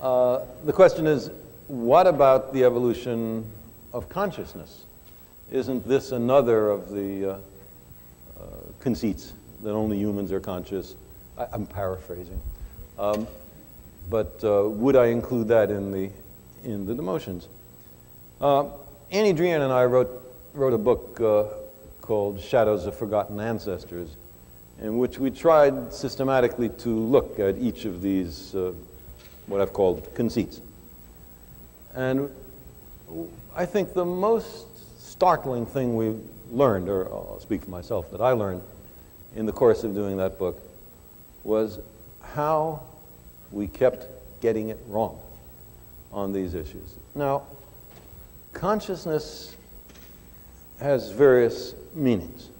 Uh, the question is, what about the evolution of consciousness? Isn't this another of the uh, uh, conceits that only humans are conscious? I, am paraphrasing. Um, but uh, would I include that in the, in the demotions? Uh, Annie Druyan and I wrote, wrote a book called Shadows of Forgotten Ancestors, in which we tried systematically to look at each of these, what I've called conceits. And I think the most startling thing we learned, or I'll speak for myself, that I learned in the course of doing that book, was how we kept getting it wrong on these issues. Now, consciousness has various meanings.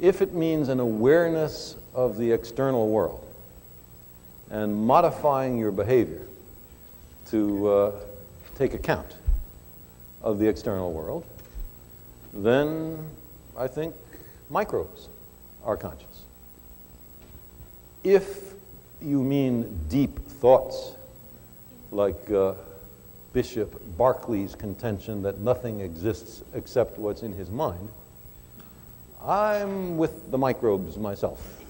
If it means an awareness of the external world and modifying your behavior to uh, take account of the external world, then I think microbes are conscious. If you mean deep thoughts, like uh, Bishop Berkeley's contention that nothing exists except what's in his mind, I'm with the microbes myself.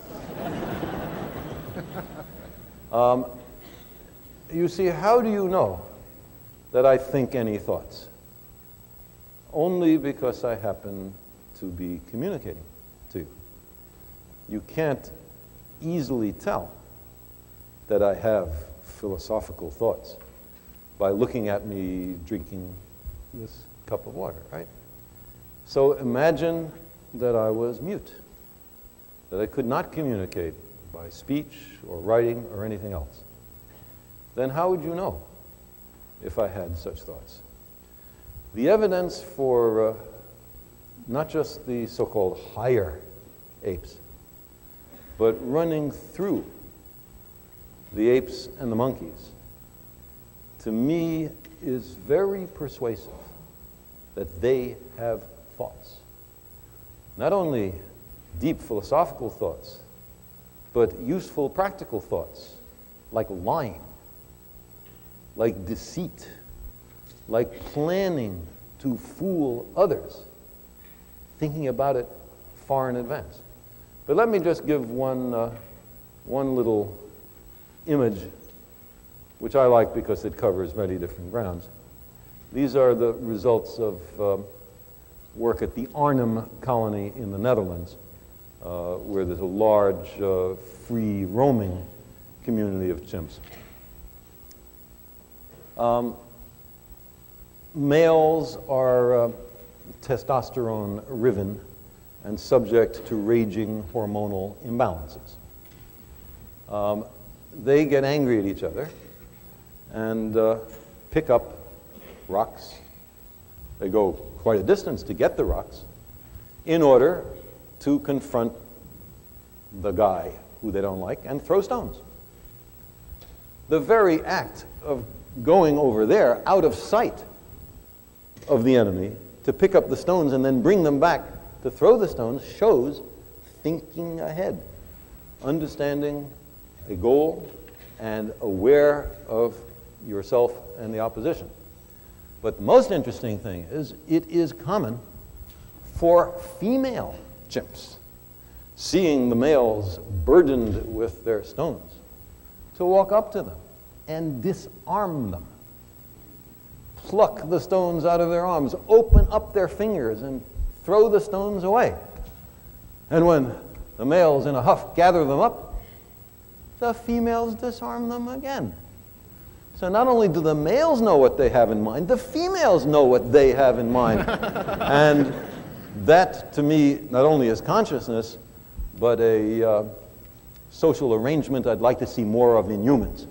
um, you see, how do you know that I think any thoughts? Only because I happen to be communicating to you. You can't easily tell that I have philosophical thoughts by looking at me drinking this cup of water, right? So imagine that I was mute, that I could not communicate by speech or writing or anything else. Then how would you know if I had such thoughts. The evidence for uh, not just the so-called higher apes, but running through the apes and the monkeys, to me is very persuasive that they have thoughts. Not only deep philosophical thoughts, but useful practical thoughts, like lying like deceit, like planning to fool others, thinking about it far in advance. But let me just give one, uh, one little image, which I like because it covers many different grounds. These are the results of um, work at the Arnhem colony in the Netherlands, where there's a large uh, free roaming community of chimps. Um, males are uh, testosterone riven and subject to raging hormonal imbalances. Um, they get angry at each other and uh, pick up rocks. They go quite a distance to get the rocks in order to confront the guy who they don't like and throw stones. The very act of going over there out of sight of the enemy to pick up the stones and then bring them back to throw the stones shows thinking ahead, understanding a goal and aware of yourself and the opposition. But the most interesting thing is it is common for female chimps, seeing the males burdened with their stones, to walk up to them and disarm them. Pluck the stones out of their arms, open up their fingers, and throw the stones away. And when the males, in a huff, gather them up, the females disarm them again. So not only do the males know what they have in mind, the females know what they have in mind. and that, to me, not only is consciousness, but a uh, social arrangement I'd like to see more of in humans.